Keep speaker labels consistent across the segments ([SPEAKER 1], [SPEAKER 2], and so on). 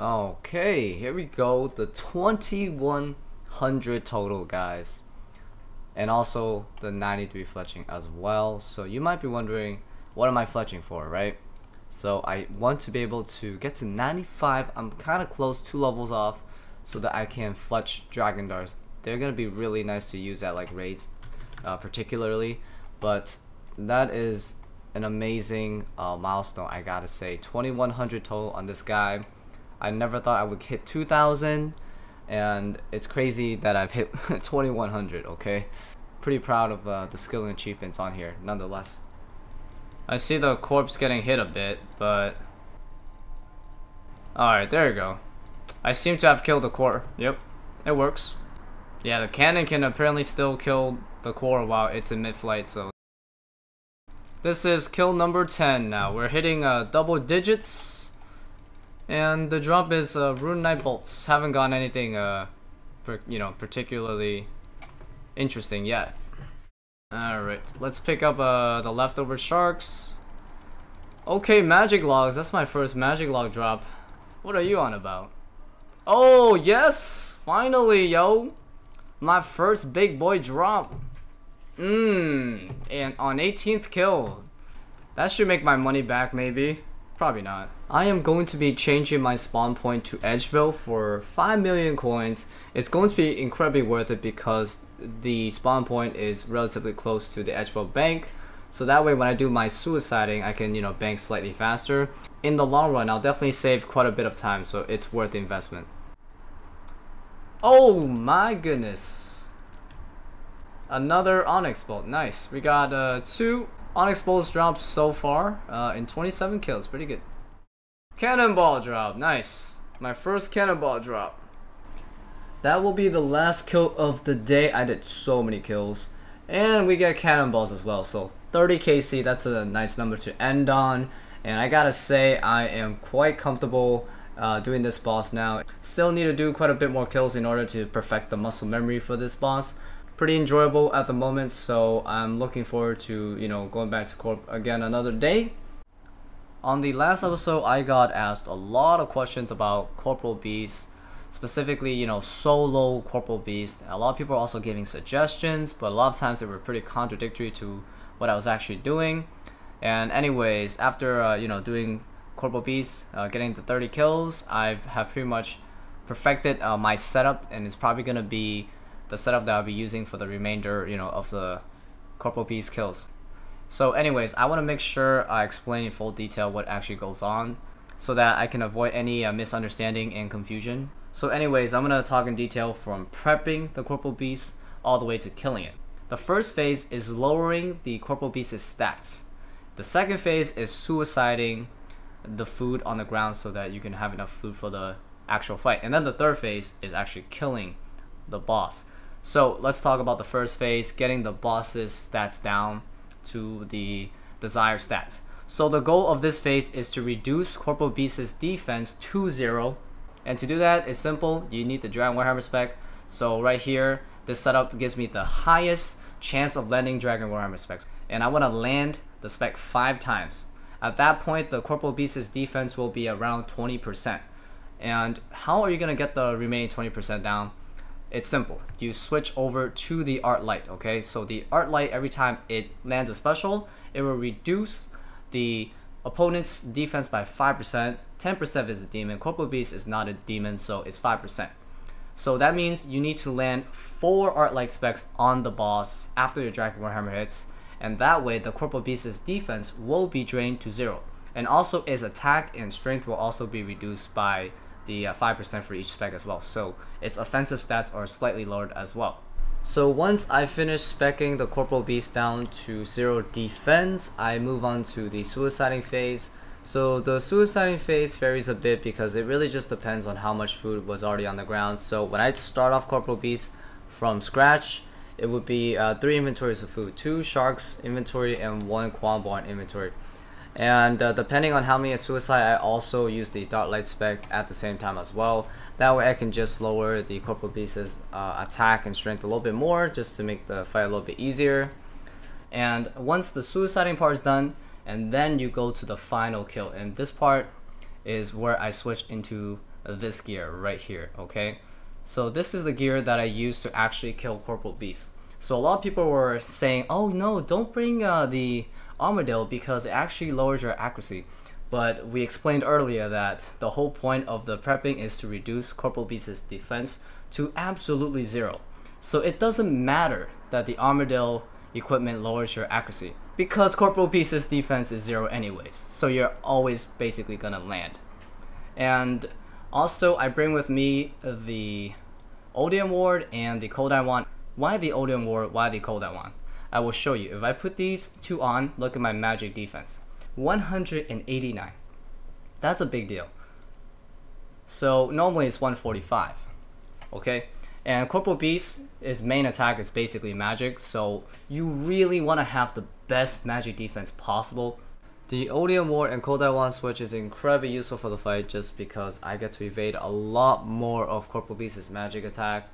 [SPEAKER 1] Okay, here we go. The 2100 total, guys. And also the 93 fletching as well. So you might be wondering, what am I fletching for, right? So I want to be able to get to 95. I'm kind of close, two levels off, so that I can fletch Dragon Darts. They're going to be really nice to use at like raids, uh, particularly. But that is an amazing uh, milestone, I gotta say. 2100 total on this guy. I never thought I would hit 2000 and it's crazy that I've hit 2100 okay? Pretty proud of uh, the skill and achievements on here nonetheless. I see the corpse getting hit a bit but alright there you go. I seem to have killed the core yep it works. Yeah the cannon can apparently still kill the core while it's in mid-flight so this is kill number 10 now. We're hitting uh, double digits and the drop is uh, Runite Bolts. Haven't gotten anything, uh, per, you know, particularly interesting yet. Alright, let's pick up uh, the leftover sharks. Okay, magic logs. That's my first magic log drop. What are you on about? Oh, yes! Finally, yo! My first big boy drop. Mmm, and on 18th kill. That should make my money back, maybe. Probably not. I am going to be changing my spawn point to Edgeville for 5 million coins. It's going to be incredibly worth it because the spawn point is relatively close to the Edgeville bank. So that way when I do my suiciding, I can, you know, bank slightly faster. In the long run, I'll definitely save quite a bit of time, so it's worth the investment. Oh my goodness. Another Onyx Bolt, nice. We got uh, two Onyx Bolts drops so far uh, in 27 kills, pretty good. Cannonball drop, nice. My first cannonball drop. That will be the last kill of the day. I did so many kills. And we get cannonballs as well, so 30 KC, that's a nice number to end on. And I gotta say, I am quite comfortable uh, doing this boss now. Still need to do quite a bit more kills in order to perfect the muscle memory for this boss pretty enjoyable at the moment so I'm looking forward to you know going back to Corp again another day. On the last episode I got asked a lot of questions about Corporal Beast specifically you know solo Corporal Beast a lot of people are also giving suggestions but a lot of times they were pretty contradictory to what I was actually doing. And anyways after uh, you know doing Corporal Beast uh, getting the 30 kills I have pretty much perfected uh, my setup and it's probably gonna be the setup that I'll be using for the remainder, you know, of the Corporal Beast kills. So anyways, I want to make sure I explain in full detail what actually goes on so that I can avoid any uh, misunderstanding and confusion. So anyways, I'm going to talk in detail from prepping the Corporal Beast all the way to killing it. The first phase is lowering the Corporal Beast's stats. The second phase is suiciding the food on the ground so that you can have enough food for the actual fight. And then the third phase is actually killing the boss. So let's talk about the first phase, getting the boss's stats down to the desired stats. So the goal of this phase is to reduce Corporal Beast's defense to zero. And to do that, it's simple. You need the Dragon Warhammer spec. So right here, this setup gives me the highest chance of landing Dragon Warhammer specs. And I want to land the spec five times. At that point, the Corporal Beast's defense will be around 20%. And how are you going to get the remaining 20% down? It's simple. You switch over to the Arclight, okay? So the Arclight, every time it lands a special, it will reduce the opponent's defense by 5%. 10% is a demon. Corporal Beast is not a demon, so it's 5%. So that means you need to land 4 Arclight specs on the boss after your Dragon Warhammer hits, and that way the Corporal Beast's defense will be drained to 0. And also its attack and strength will also be reduced by the 5% uh, for each spec as well. So its offensive stats are slightly lowered as well. So once I finish specking the Corporal Beast down to 0 defense, I move on to the suiciding phase. So the suiciding phase varies a bit because it really just depends on how much food was already on the ground. So when I start off Corporal Beast from scratch, it would be uh, 3 inventories of food, 2 sharks inventory and 1 Karambwan inventory. And uh, depending on how many suicide, I also use the Dark Light spec at the same time as well. That way I can just lower the Corporal Beast's uh, attack and strength a little bit more just to make the fight a little bit easier. And once the suiciding part is done, and then you go to the final kill. And this part is where I switch into this gear right here, okay? So this is the gear that I use to actually kill Corporal Beast. So a lot of people were saying, oh no, don't bring uh, the Armadyl because it actually lowers your accuracy. But we explained earlier that the whole point of the prepping is to reduce Corporal Beast's defense to absolutely zero. So it doesn't matter that the Armadyl equipment lowers your accuracy because Corporal Beast's defense is zero anyways. So you're always basically gonna land. And also I bring with me the Odium Ward and the Cold Wand. Why the Odium Ward? Why the Cold Wand? I will show you. If I put these two on, look at my magic defense. 189. That's a big deal. So normally it's 145. Okay? And Corporal Beast, his main attack is basically magic, so you really want to have the best magic defense possible. The Odium Ward and Cold Wand switch is incredibly useful for the fight just because I get to evade a lot more of Corporal Beast's magic attack.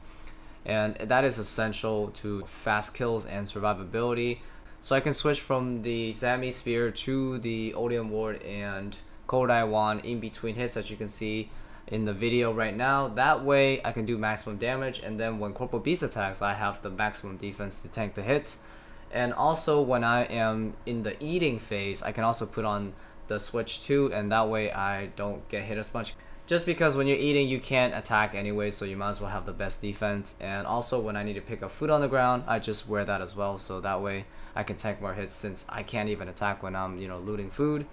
[SPEAKER 1] And that is essential to fast kills and survivability. So I can switch from the Zammy Spear to the Odium Ward and Cold Wand in between hits as you can see in the video right now. That way I can do maximum damage and then when Corporal Beast attacks I have the maximum defense to tank the hits. And also when I am in the eating phase I can also put on the switch too and that way I don't get hit as much. Just because when you're eating you can't attack anyway so you might as well have the best defense and also when I need to pick up food on the ground I just wear that as well so that way I can tank more hits since I can't even attack when I'm you know looting food.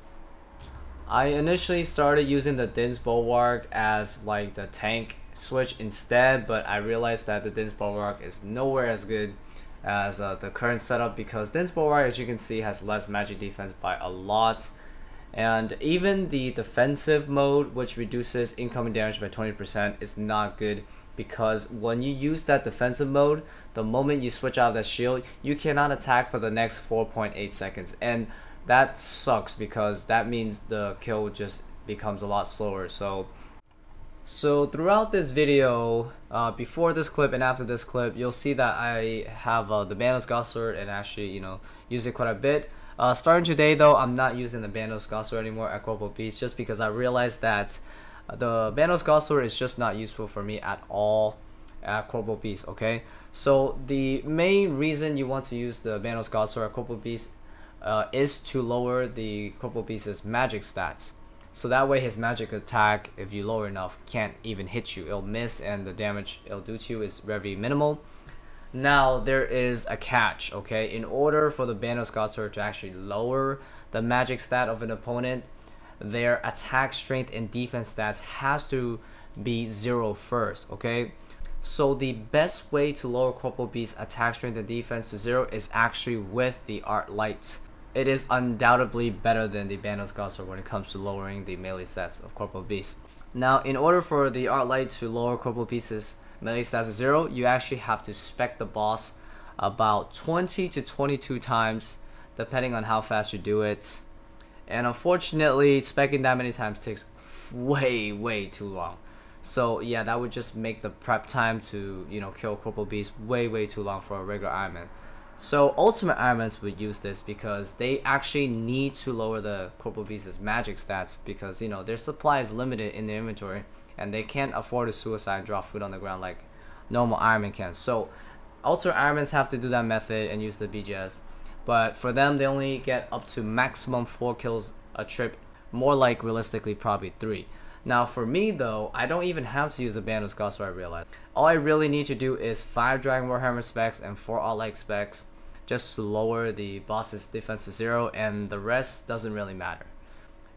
[SPEAKER 1] I initially started using the Dinh's Bulwark as like the tank switch instead, but I realized that the Dinh's Bulwark is nowhere as good as uh, the current setup because Dinh's Bulwark, as you can see, has less magic defense by a lot. And even the defensive mode, which reduces incoming damage by 20%, is not good because when you use that defensive mode, the moment you switch out of that shield, you cannot attack for the next 4.8 seconds. And that sucks because that means the kill just becomes a lot slower so so throughout this video uh, before this clip and after this clip you'll see that I have uh, the Bandos God Sword and actually you know use it quite a bit uh, starting today though I'm not using the Bandos God Sword anymore at Corporal Beast just because I realized that the Bandos God Sword is just not useful for me at all at Corporal Beast okay so the main reason you want to use the Bandos God Sword at Corporal Beast uh, is to lower the Corporal Beast's magic stats. So that way his magic attack, if you lower enough, can't even hit you. It'll miss and the damage it'll do to you is very minimal. Now there is a catch, okay? In order for the Bandos God Sword to actually lower the magic stat of an opponent, their attack strength and defense stats has to be zero first, okay? So the best way to lower Corporal Beast's attack strength and defense to zero is actually with the Arclight it is undoubtedly better than the God Sword when it comes to lowering the melee stats of Corporal Beast. Now, in order for the Arclight to lower Corporal Beast's melee stats to zero, you actually have to spec the boss about 20 to 22 times, depending on how fast you do it. And unfortunately, specking that many times takes way, way too long. So yeah, that would just make the prep time to, you know, kill Corporal Beast way, way too long for a regular Iron Man. So Ultimate Ironmans would use this because they actually need to lower the Corporal Beast's magic stats because you know their supply is limited in their inventory and they can't afford to suicide and drop food on the ground like normal Ironman can. So ultra Ironmans have to do that method and use the BGS. But for them, they only get up to maximum 4 kills a trip, more like realistically probably 3. Now for me though, I don't even have to use a Bandos God Sword I realize. All I really need to do is 5 Dragon Warhammer specs and 4 Alt specs just to lower the boss's defense to 0 and the rest doesn't really matter.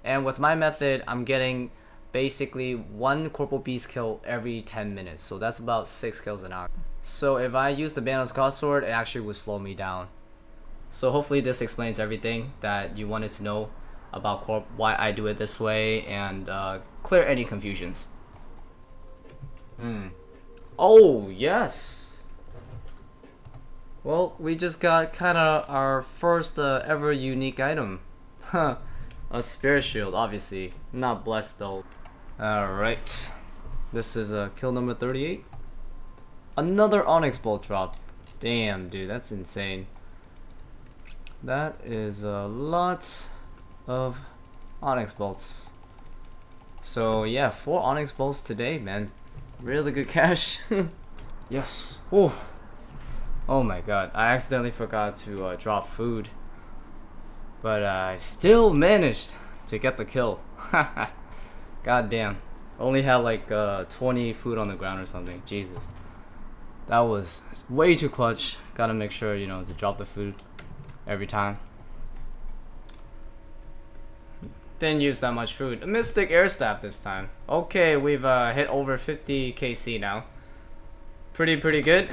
[SPEAKER 1] And with my method, I'm getting basically one Corporal Beast kill every 10 minutes, so that's about 6 kills an hour. So if I use the God Sword, it actually would slow me down. So hopefully this explains everything that you wanted to know about Corp, why I do it this way, and uh, clear any confusions. Hmm. Oh, yes! Well, we just got kind of our first uh, ever unique item. Huh. A Spirit Shield, obviously. Not blessed though. Alright. This is uh, kill number 38. Another Onyx Bolt drop. Damn, dude, that's insane. That is a lot of Onyx Bolts. So yeah, four Onyx Bolts today, man. Really good cash. yes. Oh. Oh my god, I accidentally forgot to uh, drop food. But uh, I still managed to get the kill. god damn. Only had like uh, 20 food on the ground or something. Jesus. That was way too clutch. Gotta make sure, you know, to drop the food every time. Didn't use that much food. A Mystic Air Staff this time. Okay, we've uh, hit over 50 KC now. Pretty, pretty good.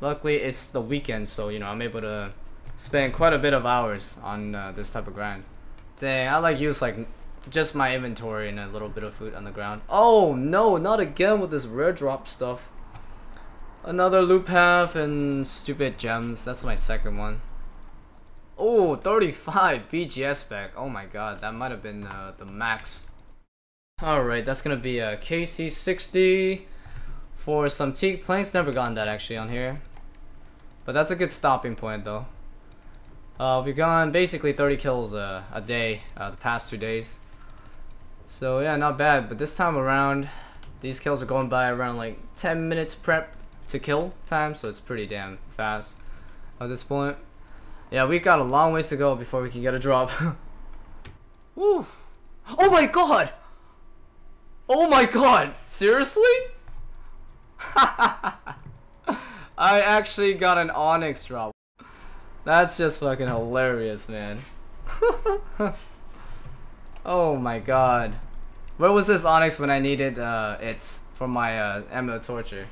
[SPEAKER 1] Luckily, it's the weekend, so, you know, I'm able to spend quite a bit of hours on uh, this type of grind. Dang, I like use like just my inventory and a little bit of food on the ground. Oh no, not again with this rare drop stuff. Another loop path and stupid gems. That's my second one. Oh, 35 BGS back. Oh my god, that might have been uh, the max. Alright, that's gonna be a KC60 for some teak planks. Never gotten that actually on here. But that's a good stopping point though. Uh, we've gone basically 30 kills uh, a day uh, the past two days. So yeah, not bad. But this time around, these kills are going by around like 10 minutes prep to kill time. So it's pretty damn fast at this point. Yeah, we got a long ways to go before we can get a drop. Woo. Oh my god! Oh my god! Seriously? I actually got an Onyx drop. That's just fucking hilarious, man. oh my god. Where was this Onyx when I needed uh, it for my uh, Emma Torture?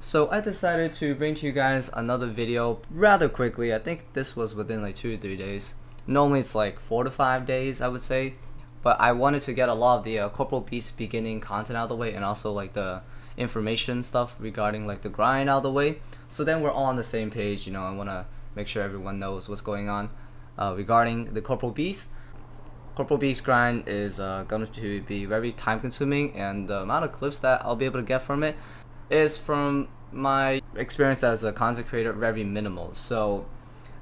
[SPEAKER 1] So I decided to bring to you guys another video rather quickly. I think this was within like two or three days. Normally it's like four to five days, I would say. But I wanted to get a lot of the uh, Corporal Beast beginning content out of the way and also like the information stuff regarding like the grind out of the way. So then we're all on the same page, you know, I want to make sure everyone knows what's going on uh, regarding the Corporal Beast. Corporal Beast grind is uh, going to be very time consuming and the amount of clips that I'll be able to get from it is from my experience as a content creator very minimal. So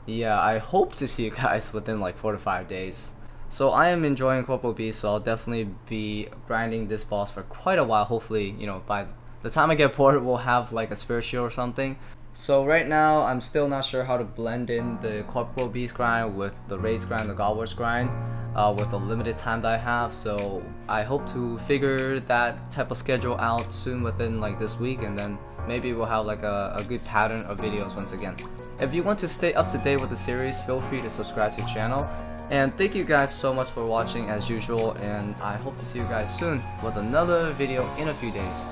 [SPEAKER 1] yeah, I hope to see you guys within like four to five days. So I am enjoying Corporal Beast, so I'll definitely be grinding this boss for quite a while. Hopefully, you know, by the time I get bored, we'll have like a spirit shield or something. So right now, I'm still not sure how to blend in the Corporal Beast grind with the Raids grind, the God Wars grind, uh, with the limited time that I have. So I hope to figure that type of schedule out soon within like this week, and then maybe we'll have like a, a good pattern of videos once again. If you want to stay up to date with the series, feel free to subscribe to the channel. And thank you guys so much for watching as usual, and I hope to see you guys soon with another video in a few days.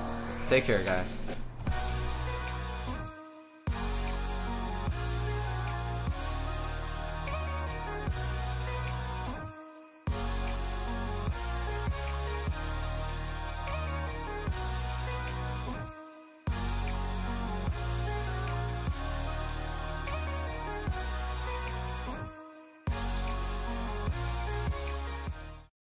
[SPEAKER 1] Take care guys.